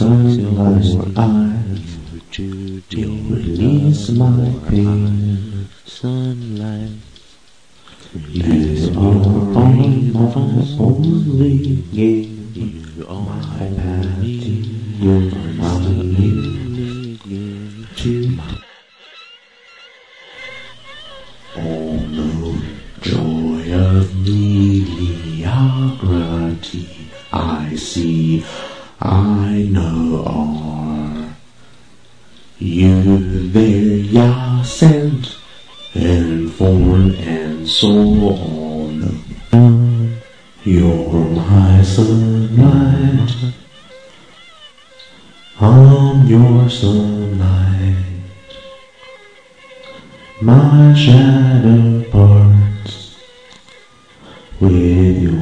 Sunlight eyes, you release my pain. Sunlight. You are my only game. You are My patty, you're my lead to my Oh no, joy of plenty. I see, I know all. You there, ya sent, in form and soul on the You're my sunlight. I'm your sunlight. My shadow parts with you.